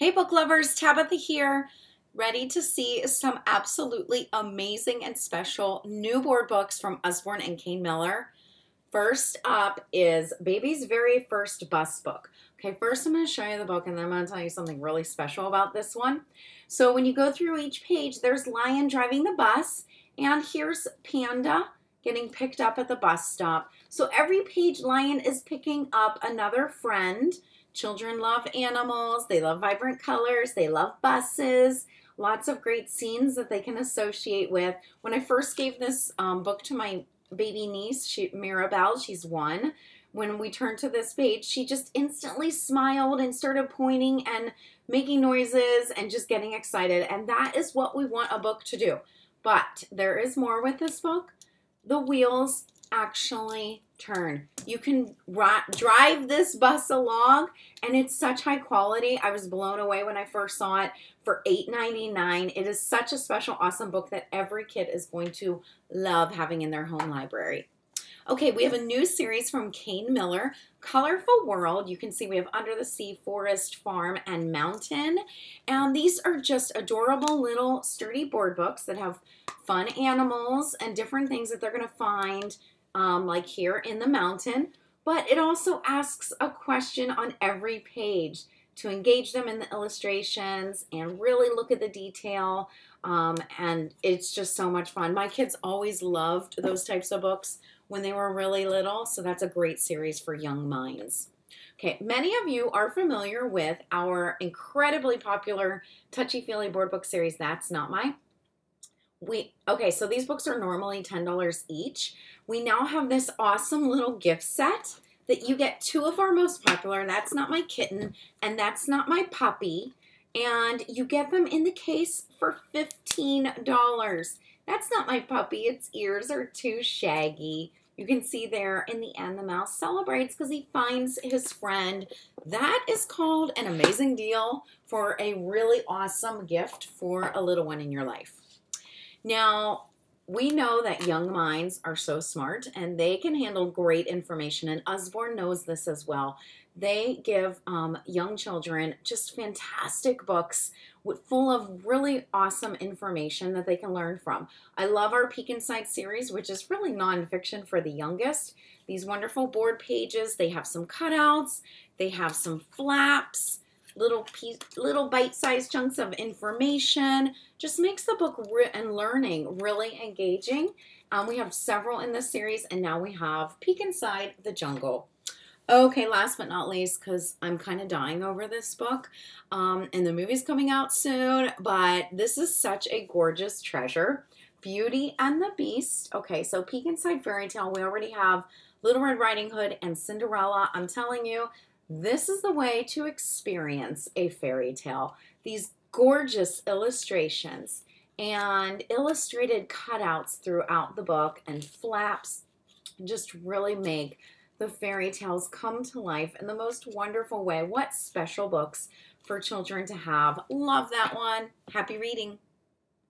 Hey book lovers, Tabitha here, ready to see some absolutely amazing and special new board books from Usborne and Kane Miller. First up is Baby's very first bus book. Okay, first I'm going to show you the book and then I'm going to tell you something really special about this one. So when you go through each page, there's Lion driving the bus and here's Panda getting picked up at the bus stop. So every page, Lion is picking up another friend Children love animals, they love vibrant colors, they love buses, lots of great scenes that they can associate with. When I first gave this um, book to my baby niece, she, Mirabelle, she's one, when we turned to this page, she just instantly smiled and started pointing and making noises and just getting excited. And that is what we want a book to do. But there is more with this book. The wheels actually turn. You can drive this bus along and it's such high quality. I was blown away when I first saw it for $8.99. It is such a special, awesome book that every kid is going to love having in their home library. Okay, we have a new series from Kane Miller, Colorful World. You can see we have Under the Sea, Forest, Farm, and Mountain. And these are just adorable little sturdy board books that have fun animals and different things that they're going to find um, like here in the mountain, but it also asks a question on every page to engage them in the illustrations and really look at the detail. Um, and it's just so much fun. My kids always loved those types of books when they were really little, so that's a great series for young minds. Okay, many of you are familiar with our incredibly popular Touchy Feely board book series, That's Not My we okay so these books are normally $10 each. We now have this awesome little gift set that you get two of our most popular that's not my kitten and that's not my puppy and you get them in the case for $15 that's not my puppy its ears are too shaggy. You can see there in the end the mouse celebrates because he finds his friend. That is called an amazing deal for a really awesome gift for a little one in your life now, we know that young minds are so smart and they can handle great information, and Usborne knows this as well. They give um, young children just fantastic books with, full of really awesome information that they can learn from. I love our Peek Inside series, which is really nonfiction for the youngest. These wonderful board pages, they have some cutouts, they have some flaps, little piece, little bite-sized chunks of information. Just makes the book and learning really engaging. Um, we have several in this series, and now we have Peek Inside the Jungle. Okay, last but not least, because I'm kind of dying over this book, um, and the movie's coming out soon, but this is such a gorgeous treasure. Beauty and the Beast. Okay, so Peek Inside Fairy Tale, we already have Little Red Riding Hood and Cinderella. I'm telling you, this is the way to experience a fairy tale. These gorgeous illustrations and illustrated cutouts throughout the book and flaps just really make the fairy tales come to life in the most wonderful way. What special books for children to have. Love that one. Happy reading.